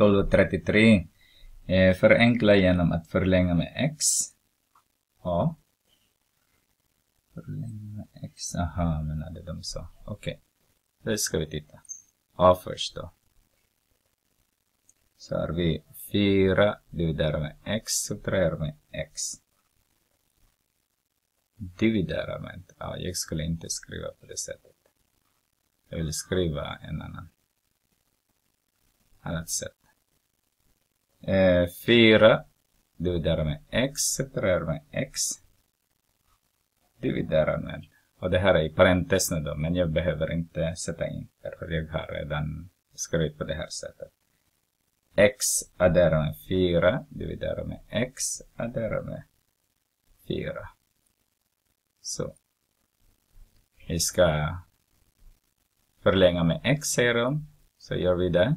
1233. Eh, förenkla genom att förlänga med x. Ja. Förlänga med x. Aha, menade de så. Okej. Okay. Då ska vi titta. A först då. Så har vi 4 dividerat med x, subtraherar med x. Dividerar med, ja, jag skulle inte skriva på det sättet. Jag vill skriva en annan, annat sätt. Eh, 4 dividerar med x, separerar med x. Dividerar med, och det här är i parentes nu då, men jag behöver inte sätta in, därför jag har redan skrivit på det här sättet x adderar med 4 dividerar med x adderar med 4. Så. Vi ska förlänga med x säger de. Så gör vi det.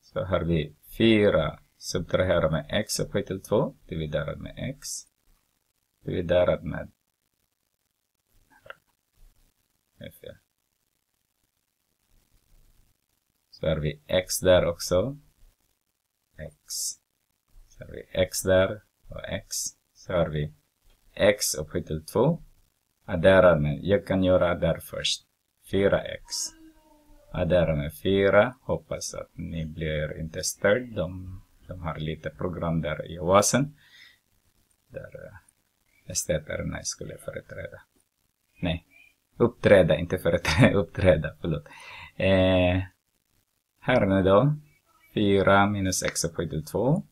Så har vi 4 Subtrahera med x upphöjt till 2 dividerat med x dividerat med Så har vi x där också x. Så har vi x där och x. Så har vi x upphöjt till 2. Addera med, jag kan göra där först. 4x. Addera med 4. Hoppas att ni blir inte störd. De, de har lite program där i oasen. Där eh, esteterna skulle företräda. Nej, uppträda, inte företräda, uppträda, förlåt. Eh, här nu då. 4 minus x upphöjt till 2.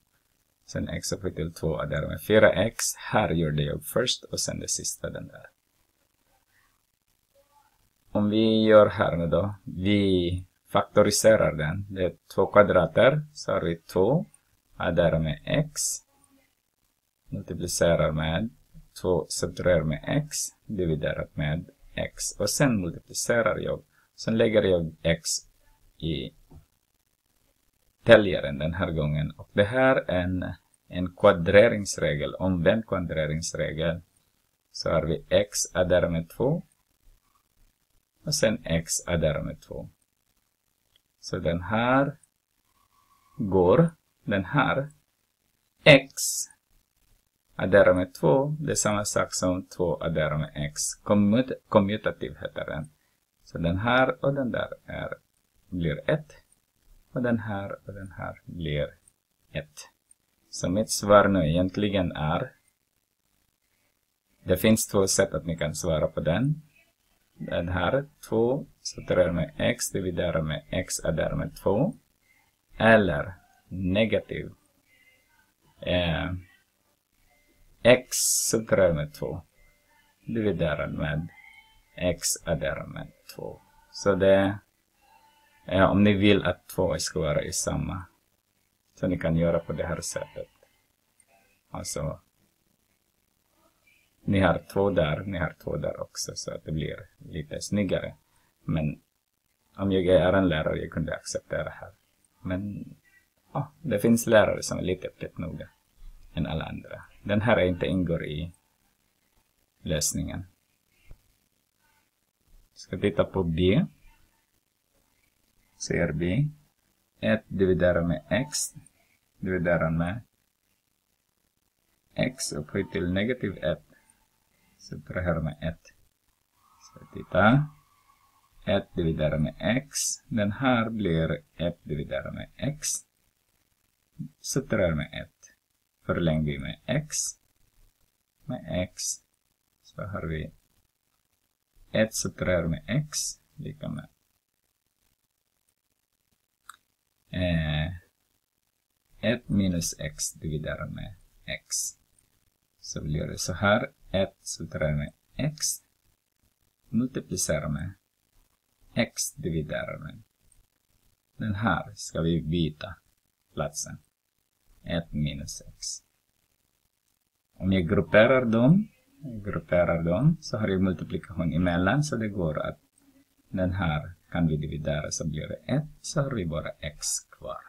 Sen x upphöjt till 2 är där med 4x. Här gjorde jag först och sen det sista den där. Om vi gör här nu då. Vi faktoriserar den. Det är två kvadrater. Så har vi 2. Adderar med x. Multiplicerar med 2 subtraherar med x. Dividerat med x. Och sen multiplicerar jag. Sen lägger jag x i täljaren den här gången. Och det här är en, en kvadreringsregel, omvänd kvadreringsregel. Så har vi x adderar med 2. Och sen x adderar med 2. Så den här går, den här x adderar med 2, det är samma sak som 2 adderar med x. Kommut kommutativ heter den. Så den här och den där är, blir 1. Och den här och den här blir 1. Så mitt svar nu egentligen är det finns två sätt att ni kan svara på den. Den här 2 sorterar med x dividerar med x adderar med 2. Eller negativ eh, x sorterar med 2 dividerar med x adderar med 2. Så det Eh, om ni vill att två ska vara i samma. Så ni kan göra på det här sättet. Alltså. Ni har två där, ni har två där också så att det blir lite snyggare. Men om jag är en lärare jag kunde acceptera det här. Men ja, det finns lärare som är lite petnoga än alla andra. Den här inte ingår i lösningen. Ska titta på B. Ser b. 1 dividerat med x dividerat med x upphöjt till negativ 1 subtraherar med 1 så titta 1 dividerat med x den här blir 1 dividerat med x subtraherar med 1 förlänger vi med x med x så har vi 1 subtraherar med x lika med eh, 1 minus x dividerar med x. Så vi gör det så här. 1 subtraherar med x. multiplicerar med x dividerar med. Den här ska vi byta platsen. 1 minus x. Om jag grupperar dem, grupperar dem så har jag multiplikation emellan så det går att den här kan vi dividera så blir det 1 så har vi bara x kvar.